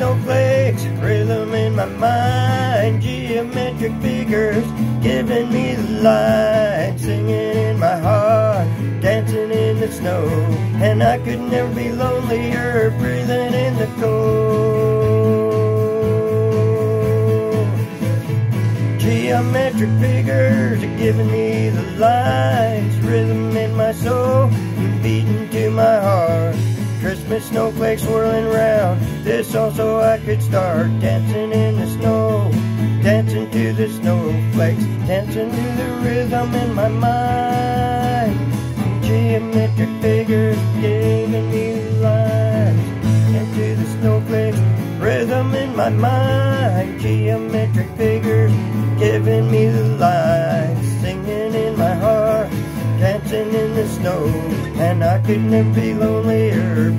snowflakes, rhythm in my mind, geometric figures giving me the light, singing in my heart, dancing in the snow, and I could never be lonelier, breathing in the cold. Geometric figures are giving me the lights, Christmas snowflakes swirling round. This also I could start dancing in the snow, dancing to the snowflakes, dancing to the rhythm in my mind. Geometric figures giving me lines, and to the snowflakes, rhythm in my mind. Geometric figures giving me the lines, singing in my heart dancing in the snow, and I could never be lonelier,